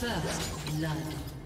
First blood.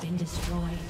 Been destroyed.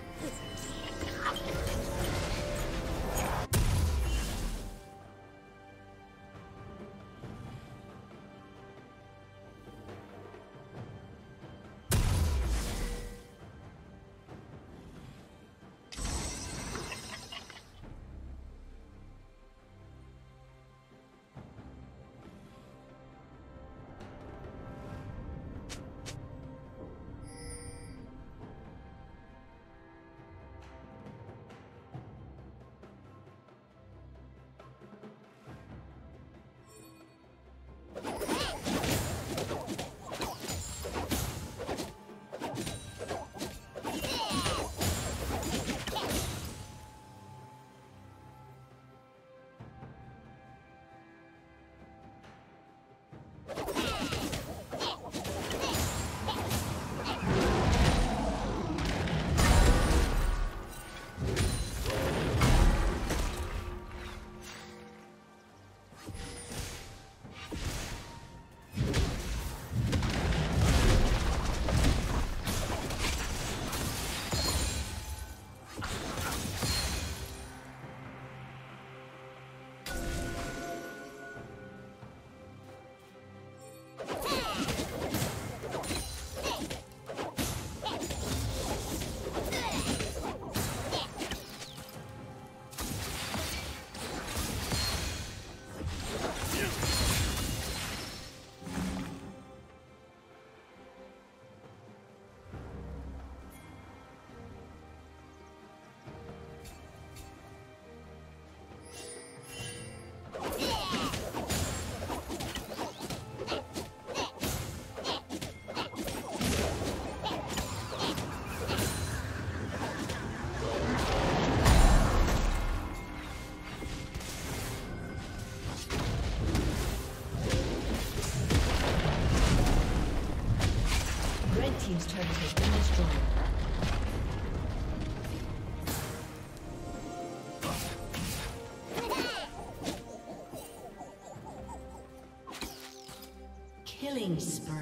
Killing spree.